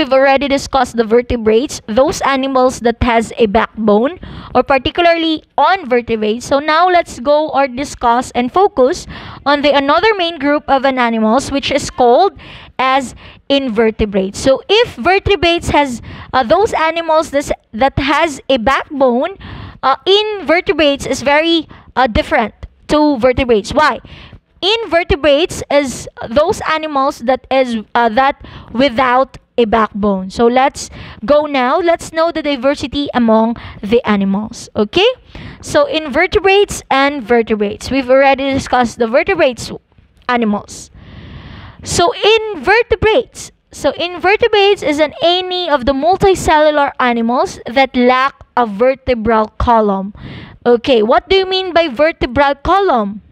we've already discussed the vertebrates, those animals that has a backbone, or particularly on vertebrates. So now let's go or discuss and focus on the another main group of an animals, which is called as invertebrates. So if vertebrates has uh, those animals that, that has a backbone, uh, invertebrates is very uh, different to vertebrates. Why? Invertebrates is those animals that is uh, that without a backbone. So let's go now. Let's know the diversity among the animals. Okay? So invertebrates and vertebrates. We've already discussed the vertebrates animals. So invertebrates. So invertebrates is an any of the multicellular animals that lack a vertebral column. Okay, what do you mean by vertebral column?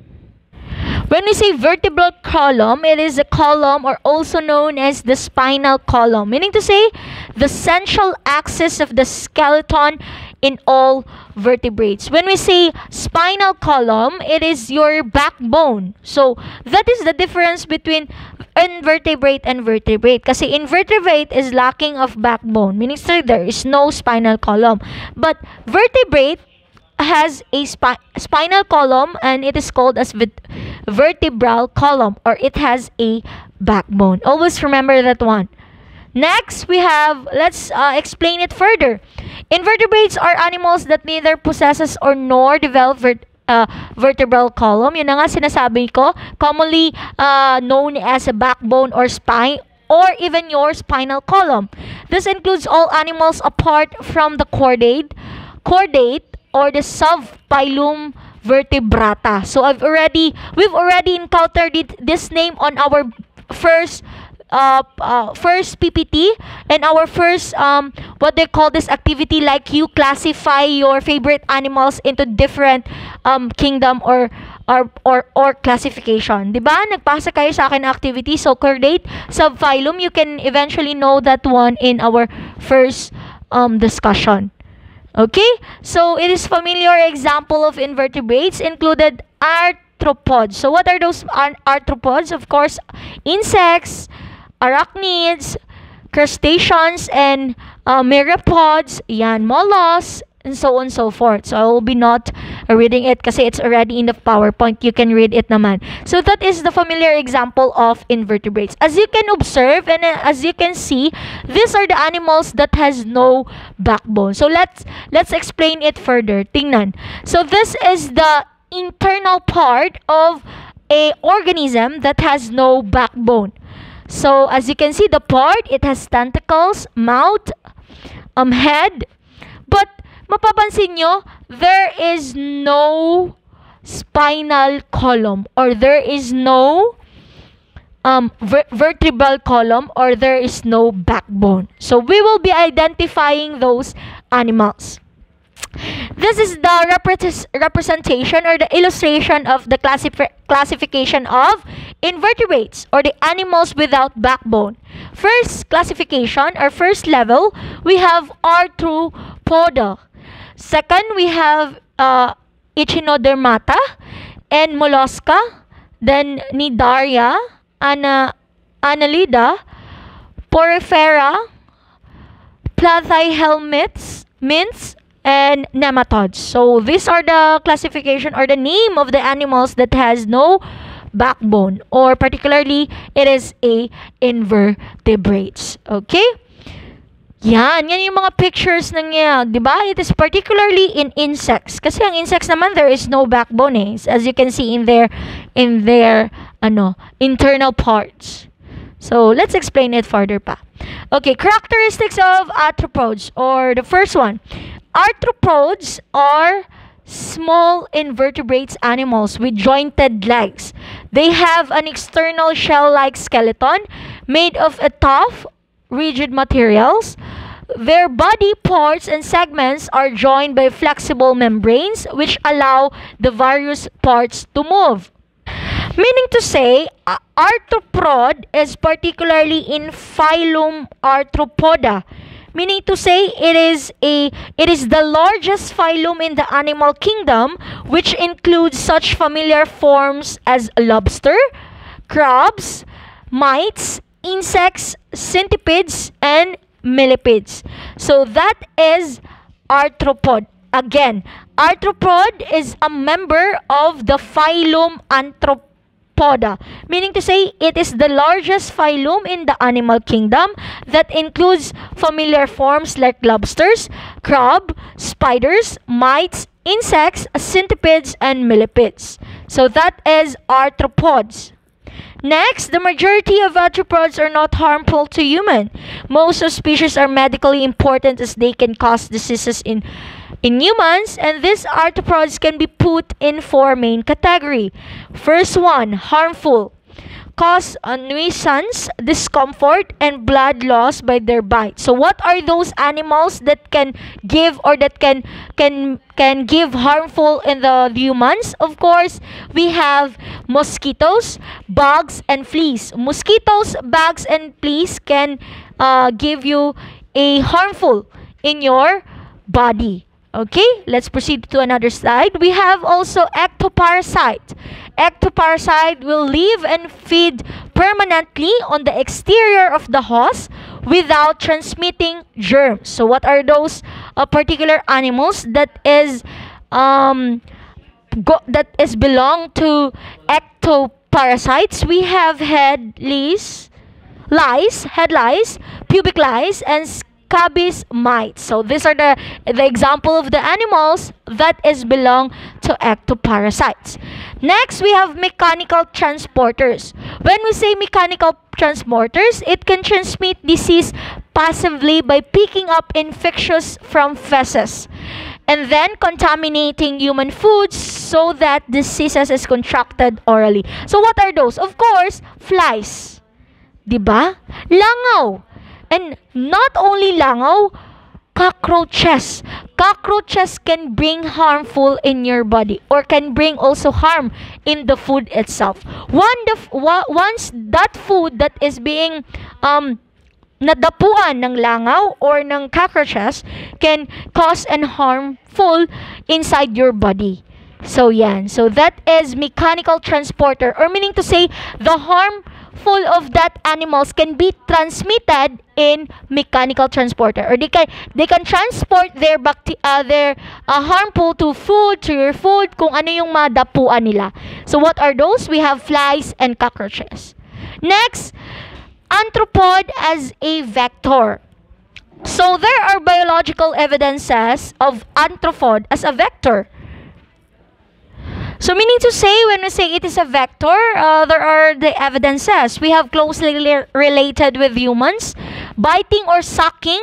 When we say vertebral column, it is a column or also known as the spinal column, meaning to say the central axis of the skeleton in all vertebrates. When we say spinal column, it is your backbone. So, that is the difference between invertebrate and vertebrate. Kasi invertebrate is lacking of backbone, meaning there is no spinal column. But vertebrate has a spi- spinal column and it is called as vertebral column or it has a backbone. Always remember that one. Next, we have, let's uh, explain it further. Invertebrates are animals that neither possesses or nor develop vert- uh, vertebral column. Yun na nga sinasabi ko. Commonly uh, known as a backbone or spine or even your spinal column. This includes all animals apart from the chordate, chordate or the subphylum vertebrata. So I've already we've already encountered it, this name on our first uh, uh, first PPT and our first um what they call this activity like you classify your favorite animals into different um kingdom or or or, or classification. 'Di ba? Nagpasa kayo sa akin activity so chordate subphylum you can eventually know that one in our first um discussion. Okay? So, it is familiar example of invertebrates included arthropods. So, what are those arthropods? Of course, insects, arachnids, crustaceans, and uh, myriapods, yan, mollusks, and so on so forth. So I will be not reading it kasi it's already in the PowerPoint. You can read it naman. So that is the familiar example of invertebrates. As you can observe and uh, as you can see, these are the animals that has no backbone. So let's let's explain it further. Tingnan. So this is the internal part of a organism that has no backbone. So as you can see the part it has tentacles, mouth, um head, mapapansin nyo, there is no spinal column or there is no um, ver- vertebral column or there is no backbone. So we will be identifying those animals. This is the repre- representation or the illustration of the classif- classification of invertebrates or the animals without backbone. First classification or first level, we have arthropoda. Second, we have uh, Echinodermata and Mollusca. Then Cnidaria, Ana, Annelida, Porifera, Platyhelminths, mints, and nematodes. So these are the classification or the name of the animals that has no backbone or particularly it is a invertebrates. Okay? Yan, yan yung mga pictures ng uh, 'di ba? It is particularly in insects. Kasi ang insects naman there is no backbone eh, as you can see in their in their ano, internal parts. So, let's explain it further pa. Okay, characteristics of arthropods or the first one. Arthropods are small invertebrate animals with jointed legs. They have an external shell-like skeleton made of a tough rigid materials. Their body parts and segments are joined by flexible membranes which allow the various parts to move. Meaning to say, arthropod is particularly in phylum Arthropoda. Meaning to say, it is a it is the largest phylum in the animal kingdom, which includes such familiar forms as lobster, crabs, mites, insects, centipedes, and millipedes. So that is arthropod. Again, arthropod is a member of the phylum Arthropoda, meaning to say it is the largest phylum in the animal kingdom that includes familiar forms like lobsters, crab, spiders, mites, insects, centipedes, and millipedes. So that is arthropods. Next, the majority of arthropods are not harmful to human. Most of species are medically important as they can cause diseases in in humans and these arthropods can be put in four main category. First one, harmful cause nuisance, discomfort, and blood loss by their bite. So what are those animals that can give or that can can can give harmful in the humans? Of course, we have mosquitoes, bugs, and fleas. Mosquitoes, bugs, and fleas can uh, give you a harmful in your body. Okay, let's proceed to another slide. We have also ectoparasite. Ectoparasite will live and feed permanently on the exterior of the host without transmitting germs. So what are those uh, particular animals that is um go, that is belong to ectoparasites? We have head lice, lice, head lice, pubic lice, and scabies mites. So these are the the example of the animals that is belong to ectoparasites. Next, we have mechanical transporters. When we say mechanical transporters, it can transmit disease passively by picking up infectious from feces and then contaminating human foods so that diseases is contracted orally. So what are those? Of course, flies. ba? Langaw. And not only langaw, cockroaches. Cockroaches can bring harmful in your body or can bring also harm in the food itself. One the, once that food that is being um nadapuan ng langaw or ng cockroaches can cause and harmful inside your body. So yan. So that is mechanical transporter or meaning to say the harm full of that animals can be transmitted in mechanical transporter. Or they can they can transport their bacti- uh, their uh, harmful to food to your food kung ano yung madapuan nila. So what are those? We have flies and cockroaches. Next arthropod as a vector. So there are biological evidences of arthropod as a vector so meaning to say, when we say it is a vector, uh, there are the evidences. We have closely related with humans, biting or sucking,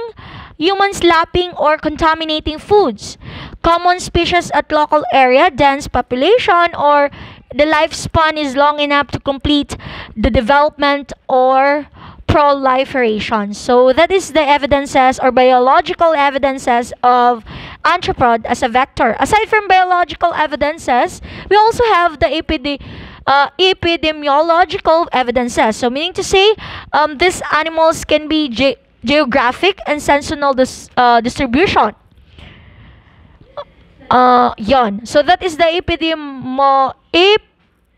humans lapping or contaminating foods, common species at local area, dense population, or the lifespan is long enough to complete the development or proliferation. So that is the evidences or biological evidences of arthropod as a vector. Aside from biological evidences, we also have the uh, epidemiological evidences. So meaning to say, um, these animals can be ge geographic and sensational dis uh, distribution. Uh, yon. So that is the epidemo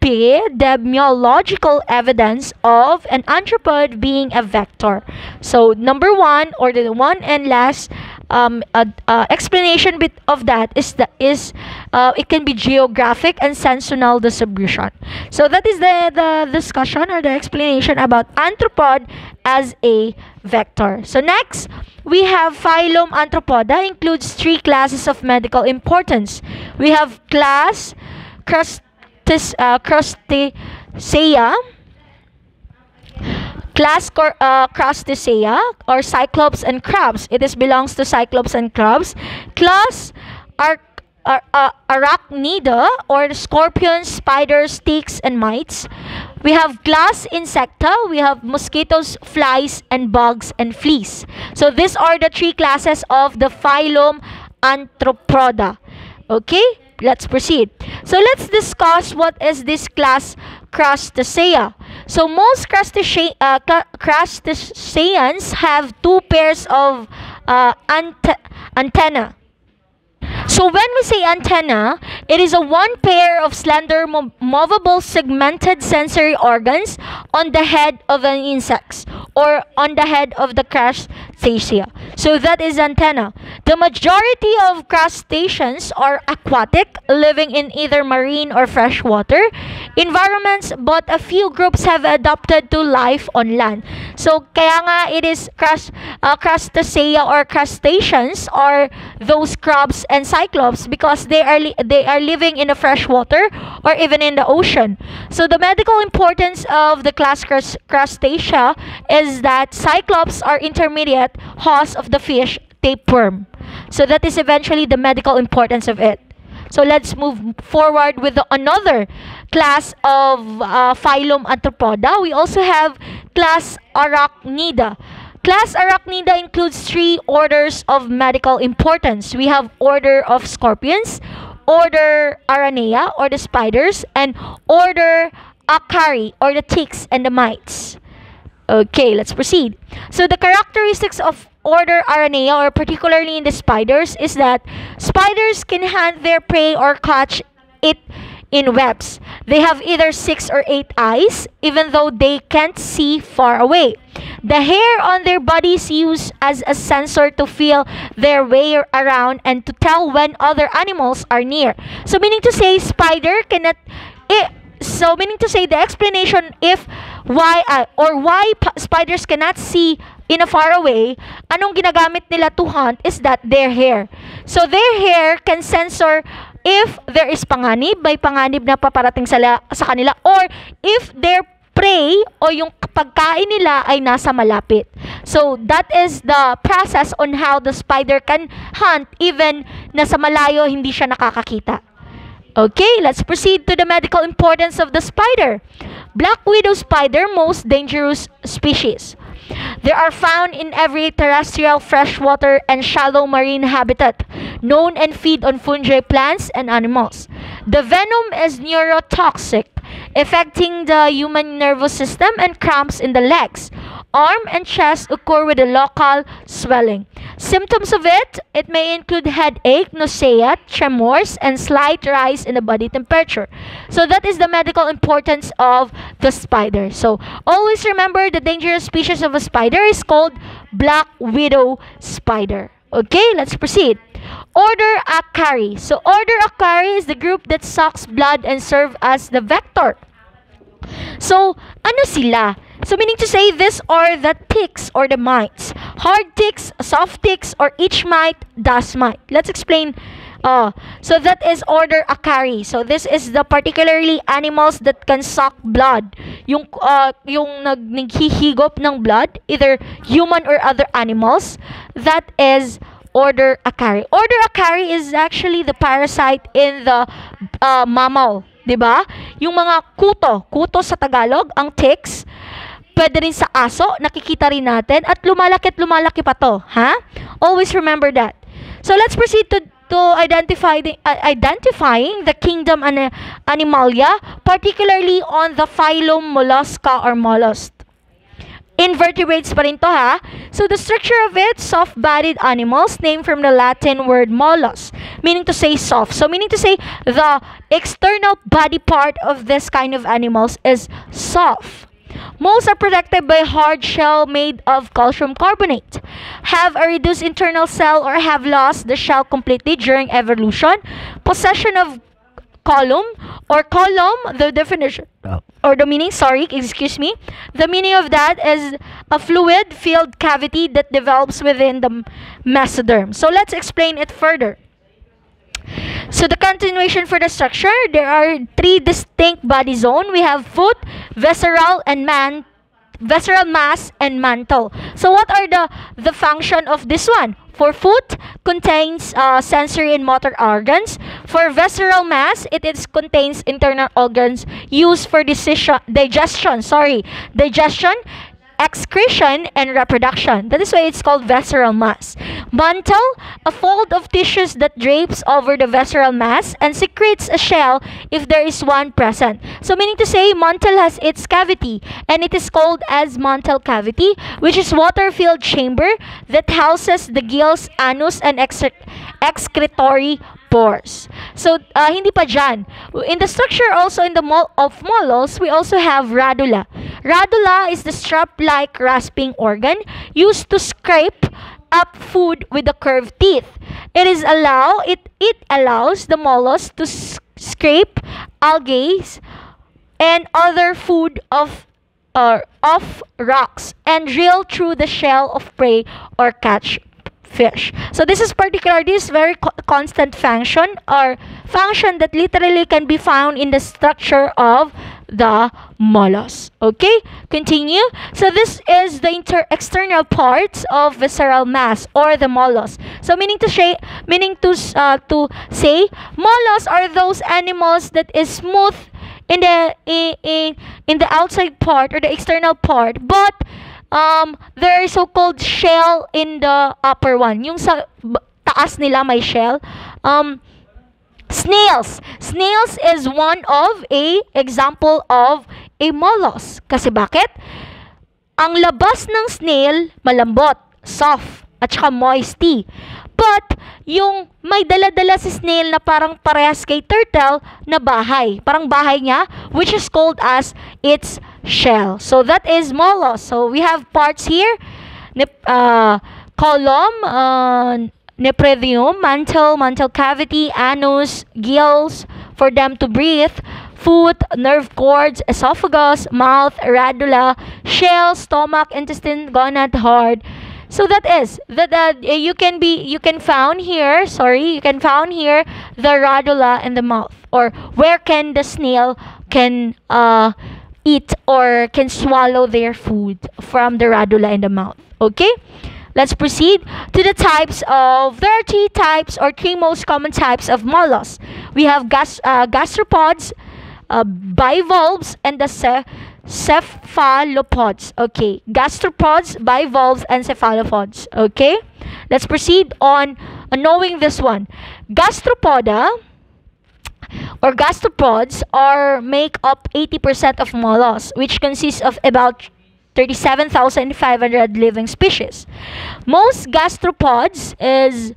epidemiological evidence of an anthropod being a vector. So number one, or the one and last um, uh, uh, explanation bit of that is that is uh, it can be geographic and sensational distribution. So that is the, the discussion or the explanation about anthropod as a vector. So next, we have phylum Arthropoda includes three classes of medical importance. We have class Crustis, uh, Crustacea, class uh, Crustacea or Cyclops and crabs. It is belongs to Cyclops and crabs. Class Ar Ar uh, Arachnida or scorpions, spiders, ticks, and mites. We have glass Insecta. We have mosquitoes, flies, and bugs and fleas. So these are the three classes of the phylum Arthropoda. Okay, let's proceed. So let's discuss what is this class Crustacea. So most crustacea, uh, crustaceans have two pairs of uh, ante antenna. So when we say antenna, It is a one pair of slender, mo- movable, segmented sensory organs on the head of an insect or on the head of the crustacea. So that is antenna. The majority of crustaceans are aquatic, living in either marine or freshwater environments, but a few groups have adapted to life on land. So kaya nga it is crust, uh, crustacea or crustaceans are those crabs and cyclops because they are they are living in the freshwater or even in the ocean. So the medical importance of the class crust- crustacea is that cyclops are intermediate hosts of the fish tapeworm. So that is eventually the medical importance of it. So let's move forward with the, another class of uh, phylum Arthropoda. We also have class Arachnida. Class Arachnida includes three orders of medical importance. We have order of scorpions, order Aranea or the spiders, and order Acari or the ticks and the mites. Okay, let's proceed. So the characteristics of order Aranea, or particularly in the spiders, is that spiders can hunt their prey or catch it in webs. They have either six or eight eyes, even though they can't see far away. The hair on their bodies used as a sensor to feel their way around and to tell when other animals are near. So meaning to say, spider cannot. It, so meaning to say, the explanation if why uh, or why spiders cannot see in a far away, anong ginagamit nila to hunt is that their hair. So their hair can sensor if there is panganib, may panganib na paparating sa, la- sa kanila or if their prey o yung pagkain nila ay nasa malapit. So that is the process on how the spider can hunt even nasa malayo hindi siya nakakakita. Okay, let's proceed to the medical importance of the spider. Black widow spider, most dangerous species. They are found in every terrestrial, freshwater, and shallow marine habitat, known and feed on fungi, plants, and animals. The venom is neurotoxic, affecting the human nervous system and cramps in the legs. Arm and chest occur with a local swelling. Symptoms of it, it may include headache, nausea, tremors, and slight rise in the body temperature. So that is the medical importance of the spider. So always remember the dangerous species of a spider is called black widow spider. Okay, let's proceed. Order Acari. So Order Acari is the group that sucks blood and serve as the vector. So, ano sila? So, meaning to say, this are the ticks or the mites. Hard ticks, soft ticks, or each mite does mite. Let's explain. Uh, so, that is order Acari. So, this is the particularly animals that can suck blood. Yung, uh, yung nag, naghihigop ng blood, either human or other animals. That is order Acari. Order Acari is actually the parasite in the uh, mammal. 'Di ba? Yung mga kuto, kuto sa Tagalog, ang ticks, pwede rin sa aso, nakikita rin natin at lumalaki at lumalaki pa 'to, ha? Always remember that. So let's proceed to to identify the, uh, identifying the kingdom an- Animalia, particularly on the phylum Mollusca or mollusk invertebrates pa rin to ha. So the structure of it, soft-bodied animals, named from the Latin word mollusc, meaning to say soft. So meaning to say the external body part of this kind of animals is soft. Most are protected by hard shell made of calcium carbonate, have a reduced internal cell or have lost the shell completely during evolution, possession of coelom or coelom, the definition oh. Or the meaning, sorry, excuse me. The meaning of that is a fluid filled cavity that develops within the mesoderm. So let's explain it further. So the continuation for the structure, there are three distinct body zone. We have foot, visceral, and man visceral mass and mantle. So what are the the function of this one? For foot, contains uh, sensory and motor organs. For visceral mass, it is contains internal organs used for decision, digestion. Sorry, digestion excretion and reproduction. That is why it's called visceral mass. Mantle, a fold of tissues that drapes over the visceral mass and secretes a shell if there is one present. So meaning to say mantle has its cavity and it is called as mantle cavity which is water-filled chamber that houses the gills, anus and excre- excretory pores. So, uh, hindi pa dyan. In the structure also in the mol of mollusks, we also have radula. Radula is the strap-like rasping organ used to scrape up food with the curved teeth. It is allow it it allows the mollusk to scrape algae and other food of uh, of rocks and drill through the shell of prey or catch fish. So this is particular, this very co constant function or function that literally can be found in the structure of the mollusk. Okay, continue. So this is the inter external parts of visceral mass or the mollusk. So meaning to say, meaning to uh, to say, mollusks are those animals that is smooth in the in, in in the outside part or the external part, but um, there is so-called shell in the upper one. Yung sa taas nila may shell. Um, snails. Snails is one of a example of a mollusk. Kasi bakit? Ang labas ng snail, malambot, soft, at saka moisty. But, yung may dala-dala si snail na parang parehas kay turtle na bahay. Parang bahay niya, which is called as its shell. So, that is mollusk. So, we have parts here. Uh, coelom, uh, nephridium, mantle, mantle cavity, anus, gills for them to breathe, foot, nerve cords, esophagus, mouth, radula, shell, stomach, intestine, gonad, heart, so that is that uh, you can be you can found here sorry you can found here the radula in the mouth or where can the snail can uh, eat or can swallow their food from the radula in the mouth okay let's proceed to the types of three types or three most common types of mollusks we have gas, uh, gastropods uh, bivalves and the cephalopods. Okay, gastropods, bivalves, and cephalopods. Okay, let's proceed on knowing this one. Gastropoda or gastropods are make up 80% of mollusks, which consists of about 37,500 living species. Most gastropods is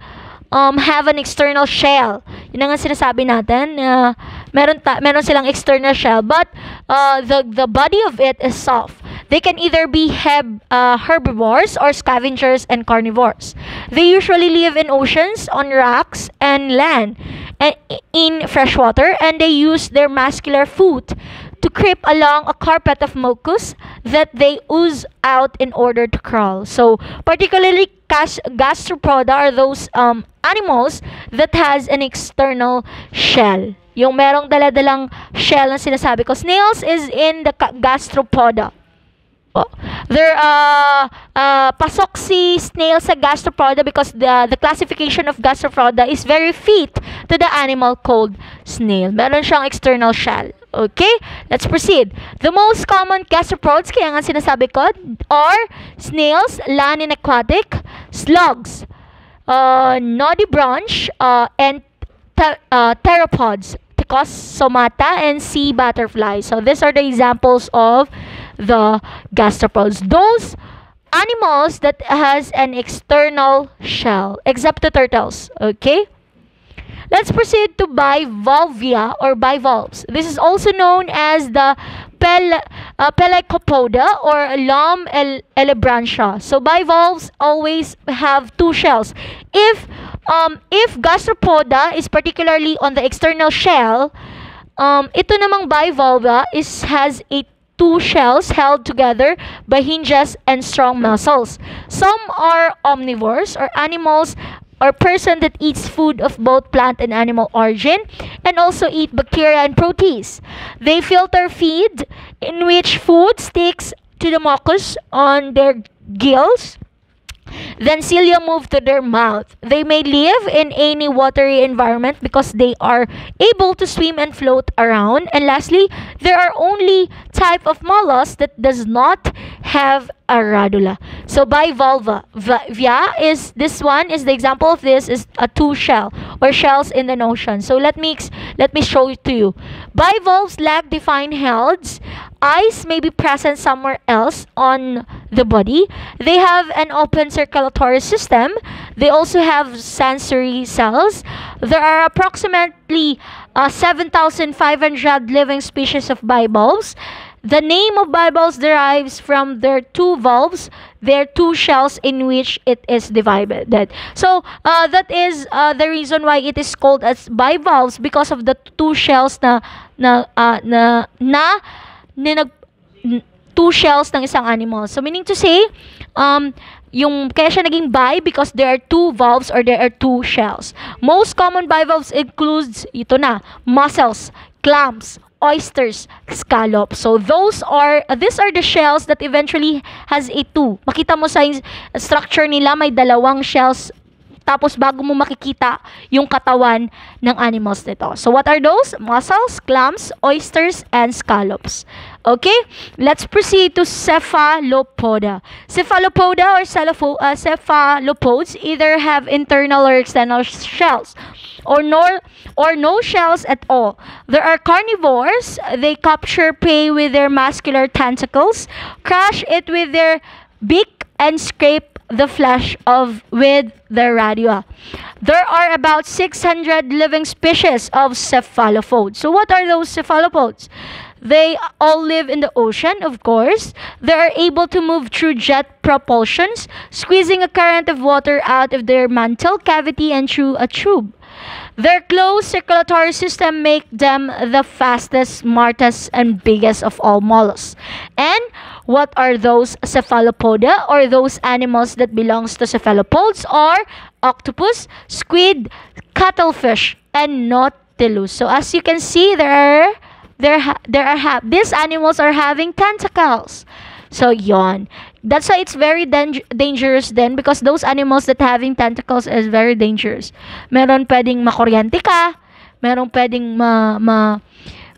um, have an external shell. Yun ang sinasabi natin. Uh, meron, ta- meron silang external shell. But uh, the, the body of it is soft. They can either be heb, uh, herbivores or scavengers and carnivores. They usually live in oceans, on rocks, and land, and in freshwater, and they use their muscular foot to creep along a carpet of mucus that they ooze out in order to crawl. So, particularly gastropoda are those um, animals that has an external shell. Yung merong daladalang shell na sinasabi ko. Snails is in the gastropoda. There uh, uh, pasok si snail sa gastropoda because the the classification of gastropoda is very fit to the animal called snail. Meron siyang external shell. Okay? Let's proceed. The most common gastropods, kaya nga sinasabi ko, are snails, land and aquatic, slugs, uh, nudibranch, uh, and te- uh, theropods, somata, and sea butterflies. So these are the examples of the gastropods. Those animals that has an external shell, except the turtles. Okay? Let's proceed to bivalvia or bivalves. This is also known as the pel uh, Pelecypoda or Lom el elebrantia. So bivalves always have two shells. If um, if gastropoda is particularly on the external shell, um, ito namang bivalva is has a two shells held together by hinges and strong muscles. Some are omnivores or animals or person that eats food of both plant and animal origin and also eat bacteria and proteins. They filter feed in which food sticks to the mucus on their gills then cilia move to their mouth. They may live in any watery environment because they are able to swim and float around. And lastly, there are only type of mollusks that does not have a radula. So bivalva, via is this one is the example of this is a two shell or shells in the ocean. So let me let me show it to you. Bivalves lack defined heads. Eyes may be present somewhere else on the body. They have an open circulatory system. They also have sensory cells. There are approximately uh, 7,500 living species of bivalves. The name of bivalves derives from their two valves, their two shells in which it is divided. So uh, that is uh, the reason why it is called as bivalves because of the two shells na na uh, na na, na nag, two shells ng isang animal. So meaning to say, um, yung kaya siya naging bi because there are two valves or there are two shells. Most common bivalves includes ito na, mussels, clams, oysters, scallops. So those are uh, these are the shells that eventually has a two. Makita mo sa structure nila may dalawang shells tapos bago mo makikita yung katawan ng animals nito. So what are those? Mussels, clams, oysters, and scallops. Okay? Let's proceed to cephalopoda. Cephalopoda or uh, cephalopods either have internal or external shells or no or no shells at all. There are carnivores. They capture prey with their muscular tentacles, crush it with their beak and scrape the flesh of with the radua. There are about 600 living species of cephalopods. So what are those cephalopods? They all live in the ocean, of course. They are able to move through jet propulsions, squeezing a current of water out of their mantle cavity and through a tube. Their closed circulatory system make them the fastest, smartest, and biggest of all mollusks. And what are those cephalopoda or those animals that belongs to cephalopods are octopus, squid, cuttlefish, and nautilus. So as you can see, there are there there are these animals are having tentacles. So, yon. That's why it's very dang- dangerous then because those animals that having tentacles is very dangerous. Meron pwedeng makuryente ka, meron pwedeng ma, ma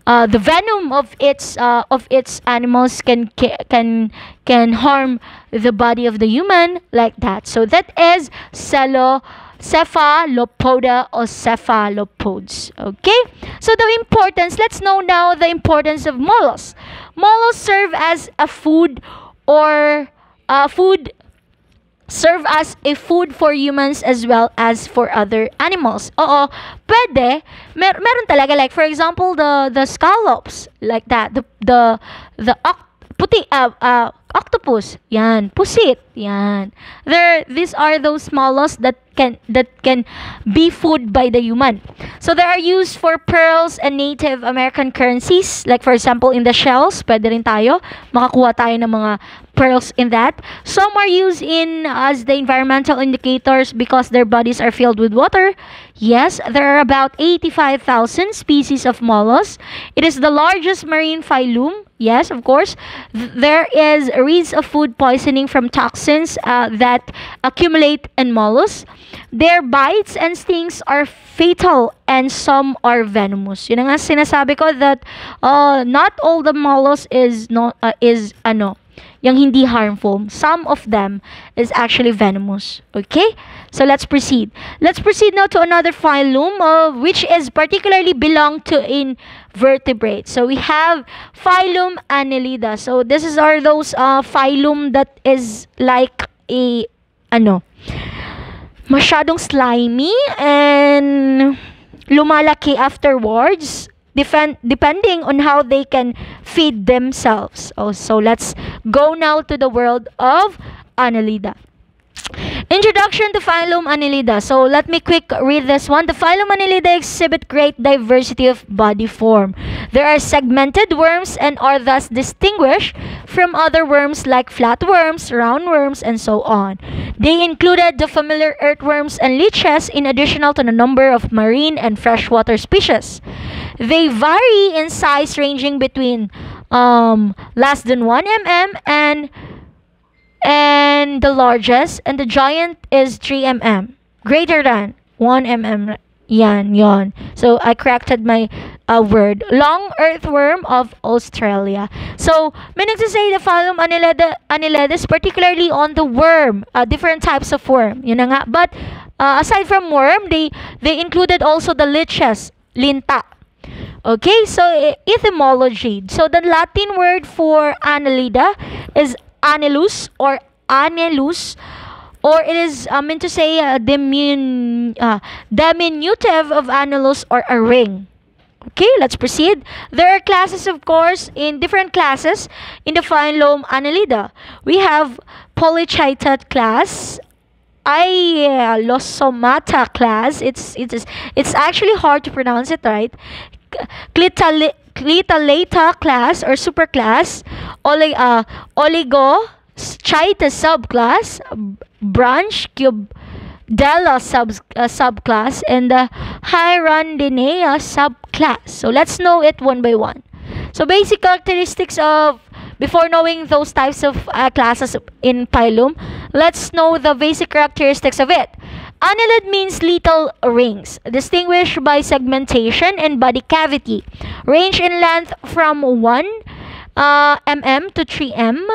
uh, the venom of its uh, of its animals can can can harm the body of the human like that. So that is celo cephalopoda or cephalopods. Okay? So the importance, let's know now the importance of mollusks. Mollusks serve as a food or uh, food serve as a food for humans as well as for other animals. Oo, pwede. Mer meron talaga like for example the the scallops like that. The the the puti uh, uh, octopus. Yan, pusit. Yan. There these are those mollusks that can that can be food by the human. So they are used for pearls and Native American currencies. Like for example, in the shells, pwede rin tayo makakuha tayo ng mga pearls in that. Some are used in as the environmental indicators because their bodies are filled with water. Yes, there are about 85,000 species of mollusks. It is the largest marine phylum. Yes, of course. There is risk of food poisoning from toxins uh, that accumulate in mollusks. Their bites and stings are fatal and some are venomous. Yun nga sinasabi ko that uh, not all the mollusks is not uh, is ano yung hindi harmful. Some of them is actually venomous. Okay? So let's proceed. Let's proceed now to another phylum uh, which is particularly belong to invertebrates. So we have phylum Annelida. So this is are those uh, phylum that is like a ano masyadong slimy and lumalaki afterwards Defend, depending on how they can feed themselves. Oh, so let's go now to the world of Annelida. Introduction to phylum Annelida. So let me quick read this one. The phylum Annelida exhibit great diversity of body form. There are segmented worms and are thus distinguished from other worms like flatworms, roundworms, and so on. They included the familiar earthworms and leeches in addition to the number of marine and freshwater species. They vary in size ranging between um, less than 1 mm and and the largest and the giant is 3 mm greater than 1 mm yan yon. So i corrected my uh, word. Long earthworm of australia. So meaning to say the phylum annelides particularly on the worm uh, different types of worm yun na nga. But uh, aside from worm they they included also the leeches linta. Okay, so etymology. So the Latin word for annelida is Anelus or Anelus or it is uh, meant to say uh, dimin, uh, diminutive of annulus or a ring. Okay, let's proceed. There are classes, of course, in different classes in the phylum Annelida. We have Polychaeta class, Ielosomata class. It's it's it's actually hard to pronounce it right. Clitale, Clitellata class or superclass, Oli, uh, Oligochaeta subclass, branch cube Della sub, uh, subclass and the Hirundinea subclass. So let's know it one by one. So basic characteristics of before knowing those types of uh, classes in phylum, let's know the basic characteristics of it. Annelid means little rings, distinguished by segmentation and body cavity. Range in length from 1 uh, mm to 3 m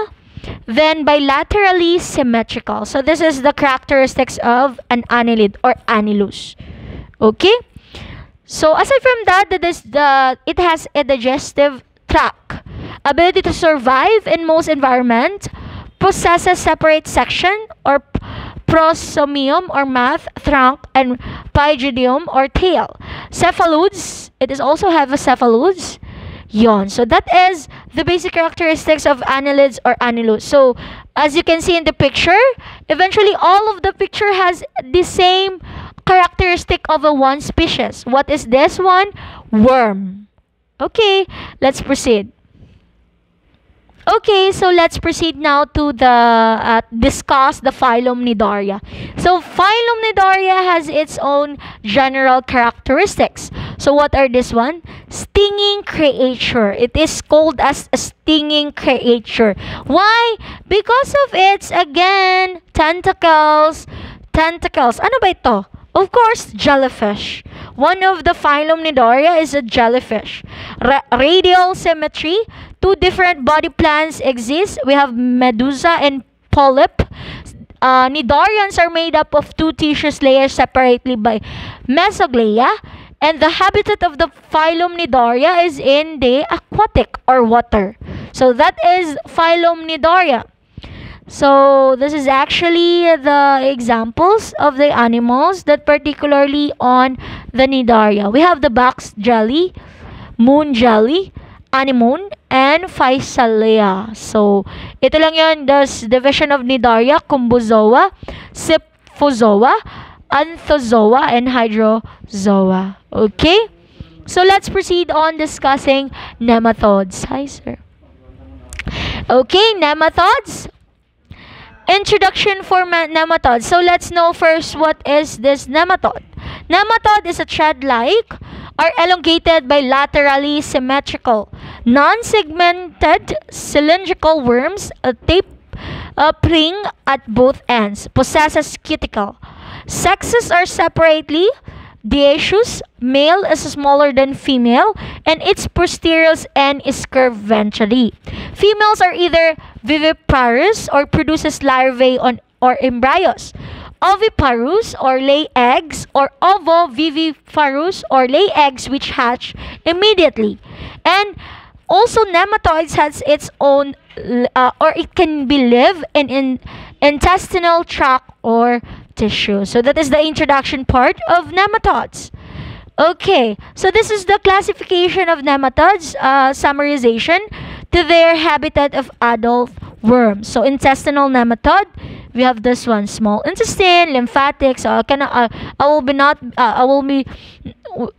then bilaterally symmetrical. So this is the characteristics of an annelid or annulus. Okay? So aside from that, is the it has a digestive tract, ability to survive in most environments, possesses separate section or prostomium or mouth, trunk, and pygidium or tail. Cephalodes, it is also have a cephalodes Yon. So that is the basic characteristics of annelids or annulus. So as you can see in the picture, eventually all of the picture has the same characteristic of a one species. What is this one? Worm. Okay, let's proceed. Okay, so let's proceed now to the uh, discuss the phylum Cnidaria. So phylum Cnidaria has its own general characteristics. So what are this one? Stinging creature. It is called as a stinging creature. Why? Because of its again tentacles. Tentacles. Ano ba ito? Of course, jellyfish. One of the phylum Cnidaria is a jellyfish. Ra radial symmetry. Two different body plans exist. We have medusa and polyp. Uh, Cnidarians are made up of two tissues layers separately by mesoglea. And the habitat of the phylum Cnidaria is in the aquatic or water. So that is phylum Cnidaria. So this is actually the examples of the animals that particularly on the Cnidaria. We have the box jelly, moon jelly, anemone, and Physalia. So ito lang yun, the division of Cnidaria, Cubozoa, Scyphozoa, Anthozoa, and Hydrozoa. Okay? So let's proceed on discussing nematodes. Hi, sir. Okay, nematodes. Introduction for nematode. So let's know first what is this nematode. Nematode is a thread-like or elongated bilaterally symmetrical, non-segmented cylindrical worms, a tape a pring at both ends, possesses cuticle. Sexes are separately dioecious, male is smaller than female, and its posterior end is curved ventrally. Females are either viviparous or produces larvae on or embryos. Oviparous or lay eggs or ovoviviparous or lay eggs which hatch immediately. And also nematodes has its own uh, or it can be live in, in intestinal tract or tissue. So that is the introduction part of nematodes. Okay, so this is the classification of nematodes, uh, summarization to their habitat of adult worms. So intestinal nematode, we have this one, small intestine, lymphatics. So I can uh, I will be not uh, I will be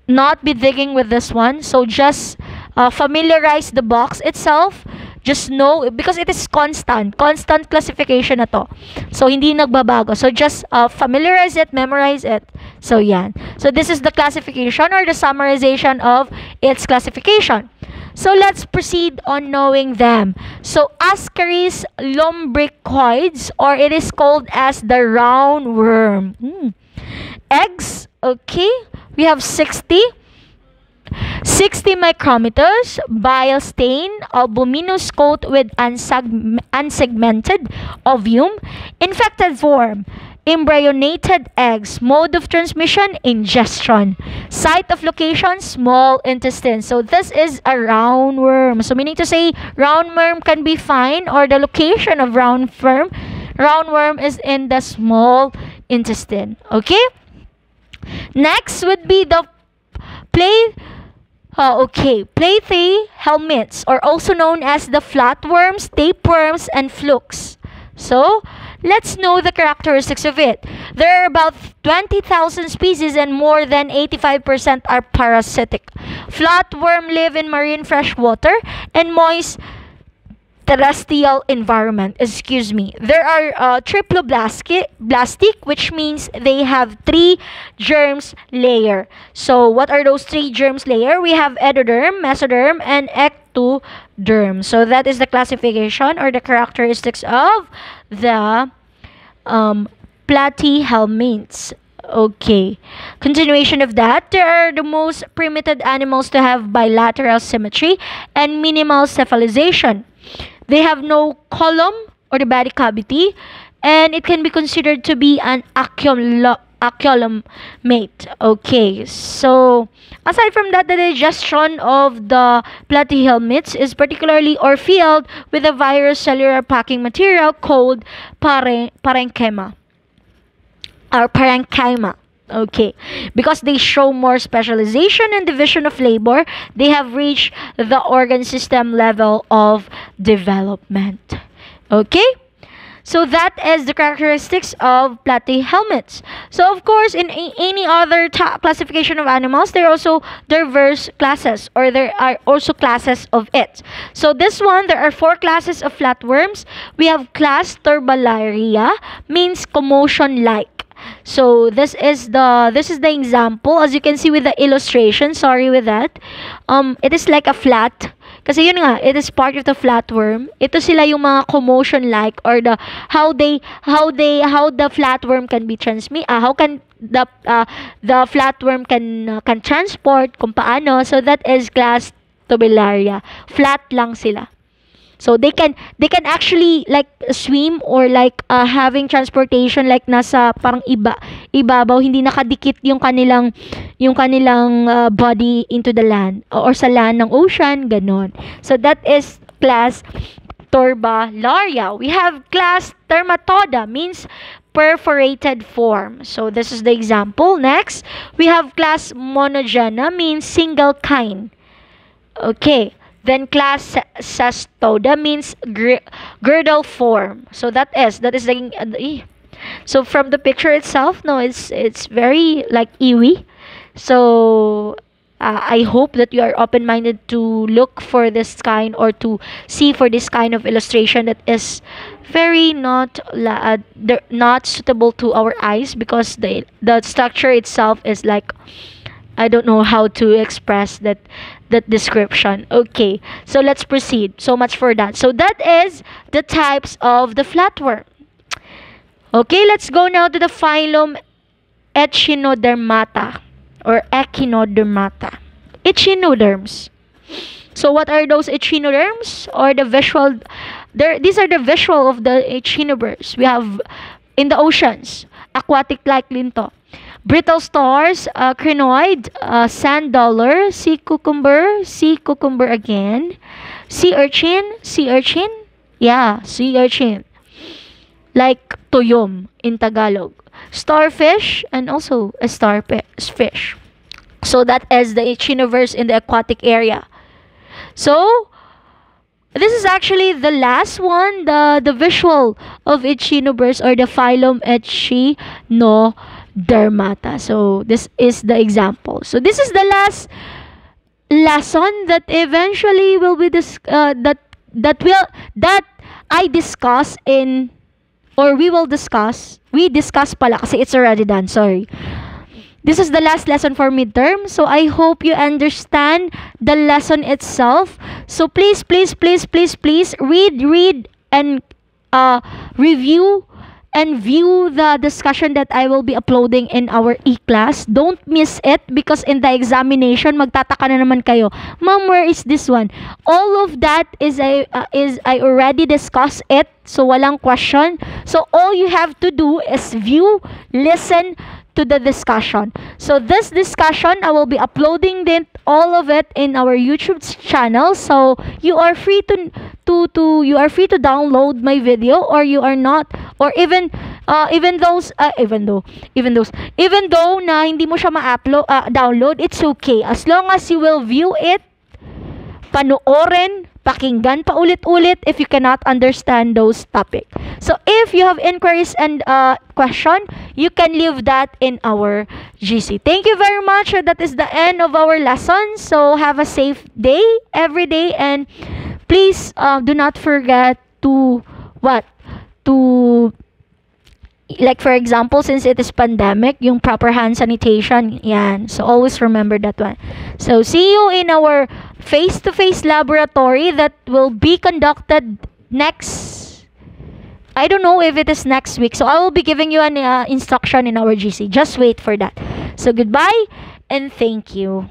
not be digging with this one. So just uh, familiarize the box itself just know because it is constant constant classification na to. So hindi nagbabago. So just uh, familiarize it memorize it. So yan. So this is the classification or the summarization of its classification. So let's proceed on knowing them. So ascaris lumbricoids or it is called as the roundworm mm. eggs okay. We have 60 60 micrometers, bile stain, albuminous coat with unsegmented ovum, infected form, embryonated eggs, mode of transmission, ingestion, site of location, small intestine. So this is a roundworm. So meaning to say, roundworm can be found or the location of roundworm roundworm is in the small intestine. Okay? Next would be the play uh, okay, platyhelminths, are also known as the flatworms, tapeworms, and flukes. So, let's know the characteristics of it. There are about 20,000 species and more than 85% are parasitic. Flatworm live in marine freshwater and moist terrestrial environment. Excuse me. There are uh, triploblastic, which means they have three germs layer. So what are those three germs layer? We have endoderm, mesoderm, and ectoderm. So that is the classification or the characteristics of the um, platyhelminths. Okay. Continuation of that, there are the most primitive animals to have bilateral symmetry and minimal cephalization. They have no coelom or the body cavity, and it can be considered to be an aculo- mate. Okay, so aside from that, the digestion of the platyhelminths is particularly or filled with a virus cellular packing material called pare- parenchyma or parenchyma. Okay, because they show more specialization and division of labor, they have reached the organ system level of development. Okay? So that is the characteristics of platyhelminths. So of course, in any other classification of animals, there are also diverse classes, or there are also classes of it. So this one, there are four classes of flatworms. We have class Turbellaria, means commotion-like. So this is the this is the example as you can see with the illustration. Sorry with that. Um, it is like a flat. Kasi yun nga, it is part of the flatworm. Ito sila yung mga commotion like or the how they how they how the flatworm can be transmit uh, how can the uh, the flatworm can uh, can transport kung paano. So that is class tubellaria. Flat lang sila. So they can they can actually like swim or like uh, having transportation like nasa parang iba ibabaw hindi nakadikit yung kanilang yung kanilang uh, body into the land or sa land ng ocean ganon. So that is class Turbalaria. We have class Termatoda means perforated form. So this is the example. Next, we have class Monogena means single kind. Okay. Then class sesto. That means girdle form. So that is that is the uh, so from the picture itself, no, it's it's very like iwi. So uh, I hope that you are open-minded to look for this kind or to see for this kind of illustration that is very not uh, not suitable to our eyes because the the structure itself is like I don't know how to express that that description. Okay, so let's proceed. So much for that. So that is the types of the flatworm. Okay, let's go now to the phylum Echinodermata or Echinodermata. Echinoderms. So what are those echinoderms or the visual there these are the visual of the echinoderms. We have in the oceans, aquatic like linto. Brittle stars, uh, crinoid, uh, sand dollar, sea cucumber, sea cucumber again, sea urchin, sea urchin, yeah, sea urchin, like toyom in Tagalog, starfish, and also a starfish. So that is the echinoderms in the aquatic area. So this is actually the last one, the the visual of echinoderms or the phylum Echino dermata. So this is the example. So this is the last lesson that eventually will be this uh, that that will that I discuss in or we will discuss. We discuss pala kasi it's already done. Sorry. This is the last lesson for midterm. So I hope you understand the lesson itself. So please, please, please, please, please read, read, and uh, review and view the discussion that I will be uploading in our e-class. Don't miss it because in the examination, magtataka na naman kayo, Mom, where is this one? All of that is I, uh, is I already discussed it. So, walang question. So, all you have to do is view, listen, to the discussion. So this discussion, I will be uploading it, all of it in our YouTube channel. So you are free to to to you are free to download my video or you are not or even uh, even those uh, even though even those even though na hindi mo siya ma-upload uh, download it's okay as long as you will view it panoorin pakinggan paulit-ulit if you cannot understand those topic. So if you have inquiries and uh, question, you can leave that in our GC. Thank you very much. That is the end of our lesson. So have a safe day every day and please uh, do not forget to what? To like for example since it is pandemic yung proper hand sanitation yan. So always remember that one. So see you in our face-to-face laboratory that will be conducted next I don't know if it is next week. So I will be giving you an uh, instruction in our GC just wait for that. So goodbye and thank you